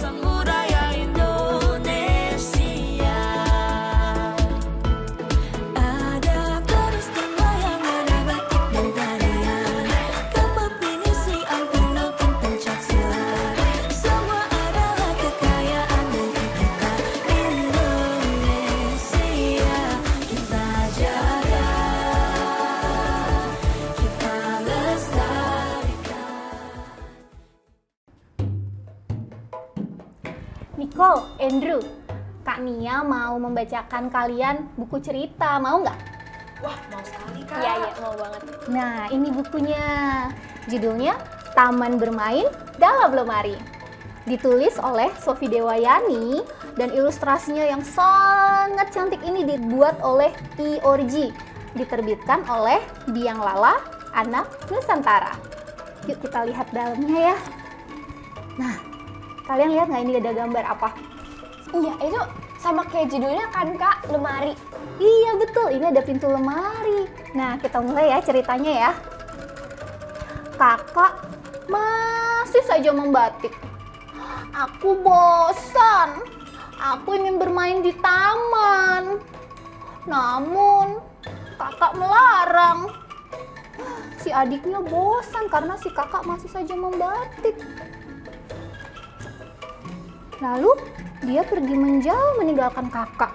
warisan Nicole, Andrew, Kak Nia mau membacakan kalian buku cerita, mau nggak? Wah, mau sekali kak. Iya, iya, mau banget. Nah, ini bukunya. Judulnya Taman Bermain Dalam Lemari. Ditulis oleh Sofi Dewayani dan ilustrasinya yang sangat cantik ini dibuat oleh I Orji. Diterbitkan oleh Biang Lala, anak Nusantara. Yuk kita lihat dalamnya ya. Nah, kalian lihat nggak ini ada gambar apa? Iya, itu sama kayak judulnya kan kak, lemari. Iya betul, ini ada pintu lemari. Nah kita mulai ya ceritanya ya. Kakak masih saja membatik. Aku bosan. Aku ingin bermain di taman. Namun kakak melarang. Si adiknya bosan karena si kakak masih saja membatik. Lalu dia pergi menjauh meninggalkan kakak.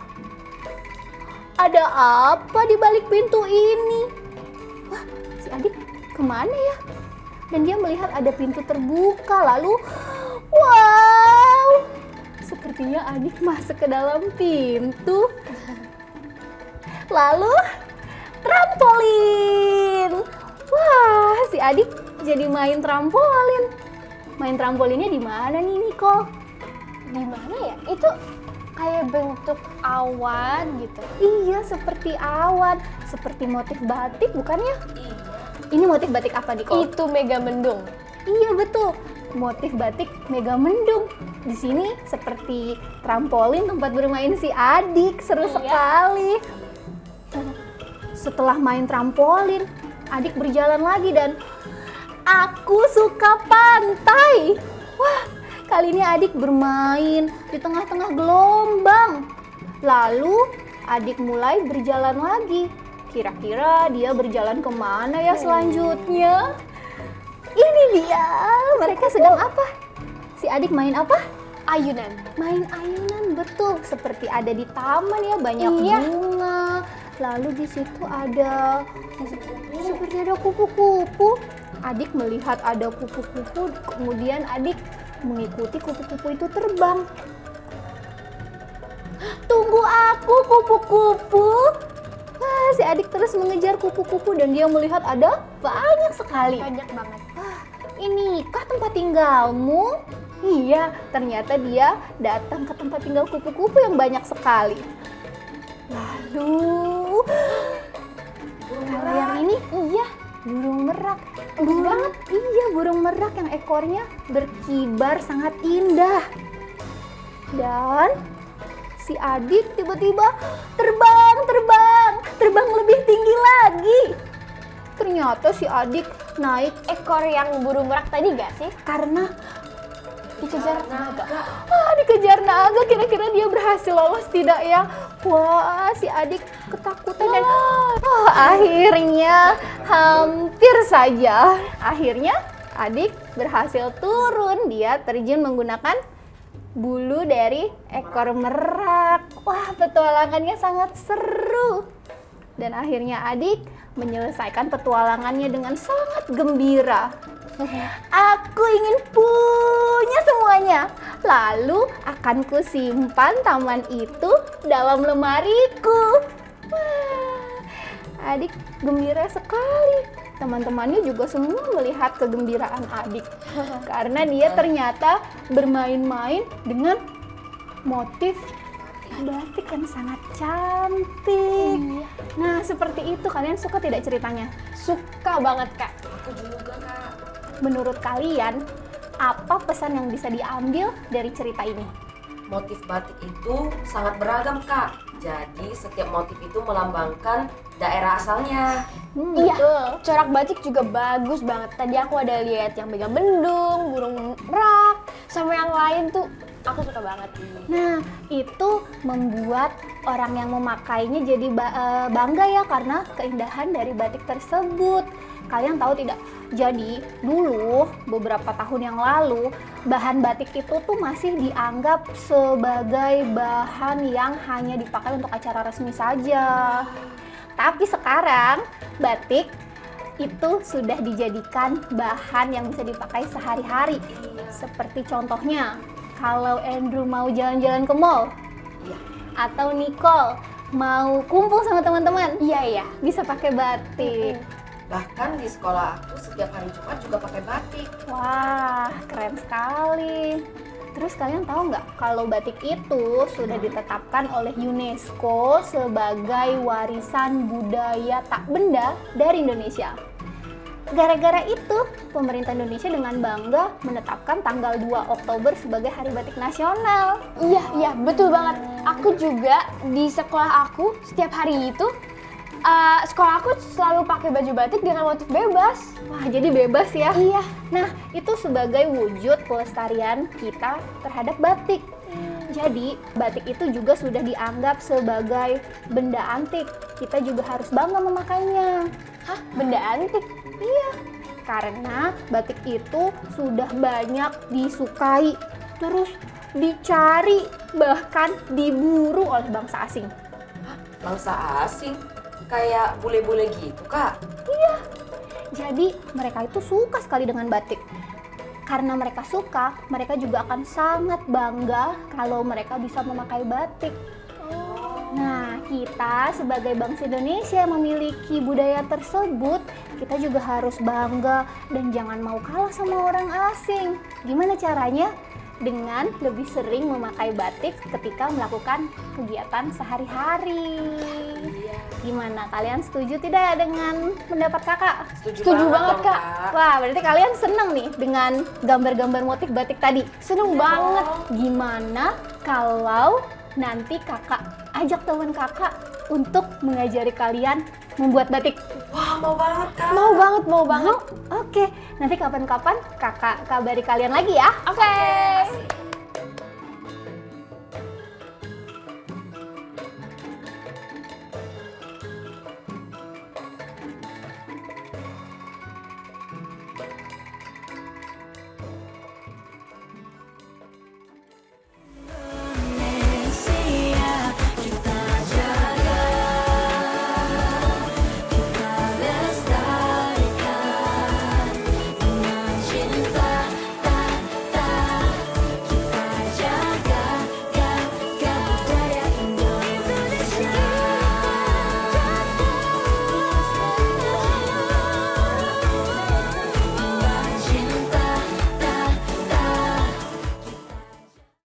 Ada apa di balik pintu ini? Wah, si adik ke mana ya? Dan dia melihat ada pintu terbuka, lalu wow! Sepertinya adik masuk ke dalam pintu. Lalu trampolin. Wah, si adik jadi main trampolin. Main trampolinnya di mana nih, Niko? Di mana ya? Itu kayak bentuk awan gitu. Iya, seperti awan, seperti motif batik bukannya? Ini motif batik apa nih, kok? Itu mega mendung. Iya betul, motif batik mega mendung. Di sini seperti trampolin tempat bermain si adik, seru Iya. sekali. Setelah main trampolin, adik berjalan lagi dan aku suka pantai. Wah, kali ini adik bermain di tengah-tengah gelombang. Lalu adik mulai berjalan lagi. Kira-kira dia berjalan ke mana ya selanjutnya? Ini dia, mereka sedang apa? Si adik main apa? Ayunan. Main ayunan betul, seperti ada di taman ya, banyak Iya. bunga. Lalu di situ ada seperti ada kupu-kupu. Adik melihat ada kupu-kupu, kemudian adik mengikuti kupu-kupu itu terbang. Tunggu aku kupu-kupu. Wah, si adik terus mengejar kupu-kupu dan dia melihat ada banyak sekali. Banyak banget. Wah, inikah tempat tinggalmu? Iya, ternyata dia datang ke tempat tinggal kupu-kupu yang banyak sekali. Lalu, kalau yang ini, iya, burung merak. Burung, iya, burung merak yang ekornya berkibar sangat indah. Dan si adik tiba-tiba terbang, terbang, terbang lebih tinggi lagi. Ternyata si adik naik Ekor yang burung merak tadi gak sih? karena Dikejar naga. ah, dikejar naga kira-kira dia berhasil lolos tidak ya wah si adik ketakutan dan ah, akhirnya hampir saja akhirnya adik berhasil turun. Dia terjun menggunakan bulu dari ekor merak. Wah petualangannya sangat seru. Dan akhirnya adik menyelesaikan petualangannya dengan sangat gembira. Aku ingin punya semuanya. Lalu akan kusimpan taman itu dalam lemariku. Wah, adik gembira sekali. Teman-temannya juga semua melihat kegembiraan adik. Karena dia ternyata bermain-main dengan motif batik yang sangat cantik. Nah, seperti itu kalian suka tidak ceritanya? Suka banget kak. Aku juga kak. Menurut kalian, apa pesan yang bisa diambil dari cerita ini? Motif batik itu sangat beragam kak. Jadi setiap motif itu melambangkan daerah asalnya. Hmm, Iya. betul. Corak batik juga bagus banget. Tadi aku ada lihat yang mega mendung, burung merak, sama yang lain tuh Aku suka banget. Nah, itu membuat orang yang memakainya jadi eh, bangga ya karena keindahan dari batik tersebut. Kalian tahu tidak? Jadi, dulu beberapa tahun yang lalu, bahan batik itu tuh masih dianggap sebagai bahan yang hanya dipakai untuk acara resmi saja. Tapi sekarang, batik itu sudah dijadikan bahan yang bisa dipakai sehari-hari. Seperti contohnya, kalau Andrew mau jalan-jalan ke mall, Iya. atau Nicole mau kumpul sama teman-teman, Iya ya. bisa pakai batik. Bahkan di sekolah aku setiap hari Jumat juga pakai batik. Wah, keren sekali. Terus kalian tahu nggak kalau batik itu sudah ditetapkan oleh UNESCO sebagai warisan budaya tak benda dari Indonesia. Gara-gara itu, pemerintah Indonesia dengan bangga menetapkan tanggal 2 Oktober sebagai Hari Batik Nasional. Iya, iya, betul banget. Aku juga di sekolah aku setiap hari itu eh, sekolah aku selalu pakai baju batik dengan motif bebas. Wah, jadi bebas ya. Iya. Nah, itu sebagai wujud pelestarian kita terhadap batik. Jadi, batik itu juga sudah dianggap sebagai benda antik. Kita juga harus bangga memakainya. Hah, benda antik? Iya, karena batik itu sudah banyak disukai, terus dicari, bahkan diburu oleh bangsa asing. Bangsa asing kayak bule-bule gitu, Kak. Jadi mereka itu suka sekali dengan batik. Karena mereka suka, mereka juga akan sangat bangga kalau mereka bisa memakai batik. Nah, kita sebagai bangsa Indonesia yang memiliki budaya tersebut, kita juga harus bangga dan jangan mau kalah sama orang asing. Gimana caranya? Dengan lebih sering memakai batik ketika melakukan kegiatan sehari-hari. Gimana? Kalian setuju tidak dengan pendapat kakak? Setuju, Setuju banget, dong, Kak. Wah, berarti kalian seneng nih dengan gambar-gambar motif batik tadi. Seneng banget. Gimana kalau nanti kakak ajak teman kakak untuk mengajari kalian membuat batik? Wah, mau banget, Kak. Mau banget, mau banget. Oke, nanti kapan-kapan kakak kabari kalian lagi ya. Oke.